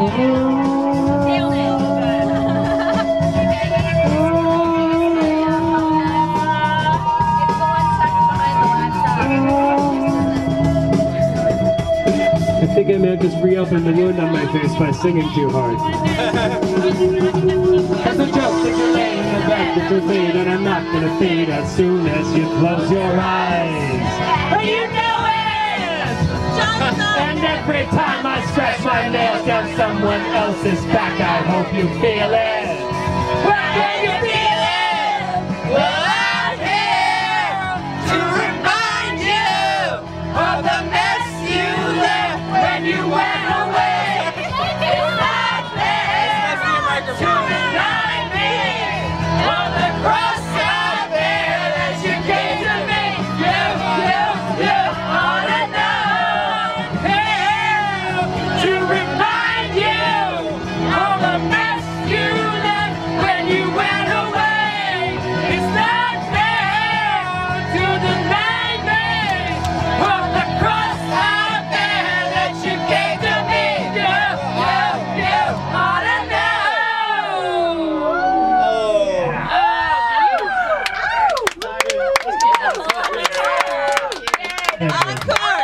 I think I may have just reopened the wound on my face by singing too hard. That's a joke that you're laying in the back that you're and I'm not gonna fade as soon as you close your eyes. But you know it! And every time someone else's back, I hope you feel it. Well, you feel it? Well, I'm here to remind you of the mess you left when you went away. It's to remind me Encore!